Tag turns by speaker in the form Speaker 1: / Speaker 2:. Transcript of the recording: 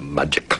Speaker 1: magic.